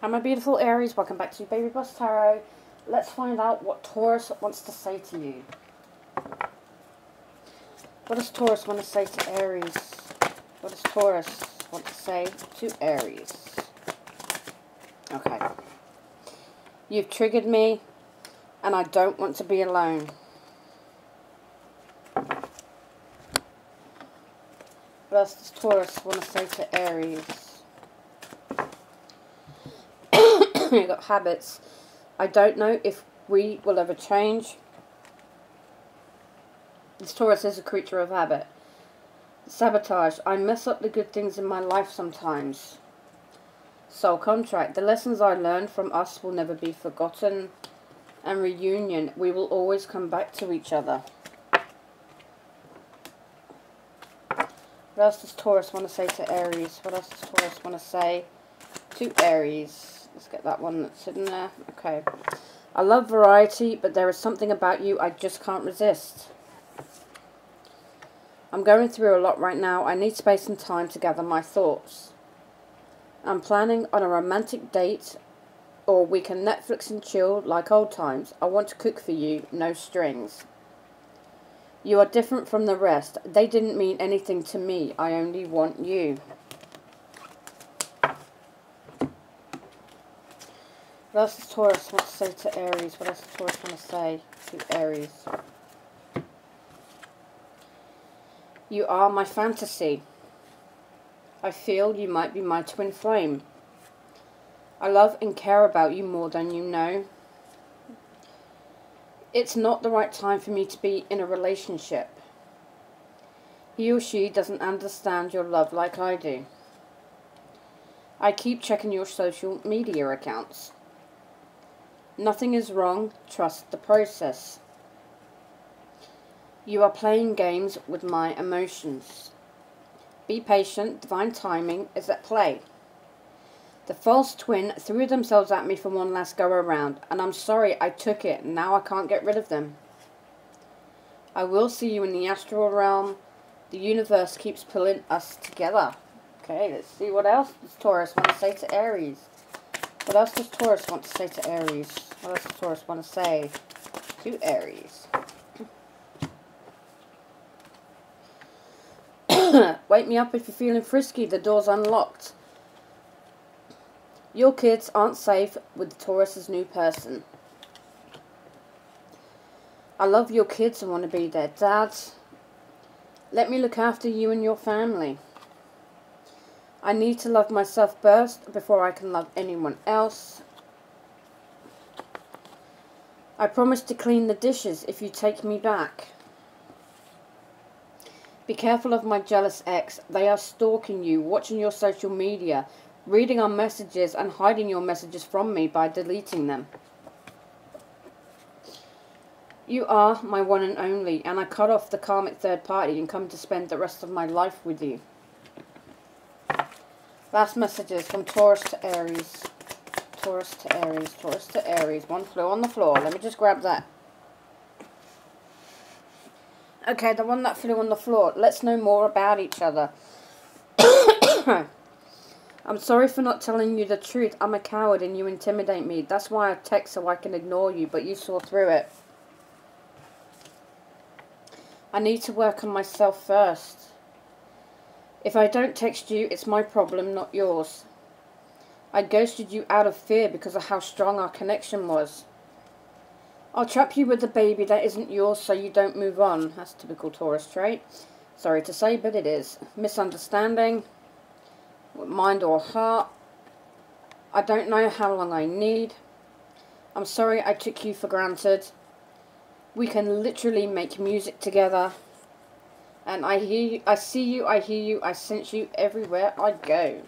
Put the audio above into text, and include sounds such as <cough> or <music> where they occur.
Hi my beautiful Aries, welcome back to Baby Boss Tarot. Let's find out what Taurus wants to say to you. What does Taurus want to say to Aries? What does Taurus want to say to Aries? Okay. You've triggered me, and I don't want to be alone. What else does Taurus want to say to Aries? <coughs> You've got habits. I don't know if we will ever change. This Taurus is a creature of habit. Sabotage. I mess up the good things in my life sometimes. Soul contract. The lessons I learned from us will never be forgotten. And reunion. We will always come back to each other. What else does Taurus want to say to Aries? What else does Taurus want to say to Aries? Let's get that one that's sitting there. Okay. I love variety, but there is something about you I just can't resist. I'm going through a lot right now. I need space and time to gather my thoughts. I'm planning on a romantic date or we can Netflix and chill like old times. I want to cook for you, no strings. You are different from the rest. They didn't mean anything to me. I only want you. What else does Taurus want to say to Aries? What else does Taurus want to say to Aries? You are my fantasy. I feel you might be my twin flame. I love and care about you more than you know. It's not the right time for me to be in a relationship. He or she doesn't understand your love like I do. I keep checking your social media accounts. Nothing is wrong, trust the process. You are playing games with my emotions. Be patient, divine timing is at play. The false twin threw themselves at me for one last go around, and I'm sorry I took it, and now I can't get rid of them. I will see you in the astral realm. The universe keeps pulling us together. Okay, let's see what else does Taurus want to say to Aries. What else does Taurus want to say to Aries? What else does Taurus want to say to Aries? <coughs> Wake me up if you're feeling frisky. The door's unlocked. Your kids aren't safe with Taurus's new person. I love your kids and want to be their dad. Let me look after you and your family. I need to love myself first before I can love anyone else. I promise to clean the dishes if you take me back. Be careful of my jealous ex. They are stalking you, watching your social media, reading our messages and hiding your messages from me by deleting them. You are my one and only, and I cut off the karmic third party and come to spend the rest of my life with you. Last messages from Taurus to Aries. Taurus to Aries. Taurus to Aries. One flew on the floor. Let me just grab that. Okay, the one that flew on the floor. Let's know more about each other. <coughs> I'm sorry for not telling you the truth. I'm a coward and you intimidate me. That's why I text so I can ignore you, but you saw through it. I need to work on myself first. If I don't text you, it's my problem, not yours. I ghosted you out of fear because of how strong our connection was. I'll trap you with a baby that isn't yours so you don't move on. That's typical Taurus trait. Sorry to say, but it is. Misunderstanding. Mind or heart. I don't know how long I need. I'm sorry I took you for granted. We can literally make music together. And I hear you, I see you, I hear you, I sense you everywhere I go.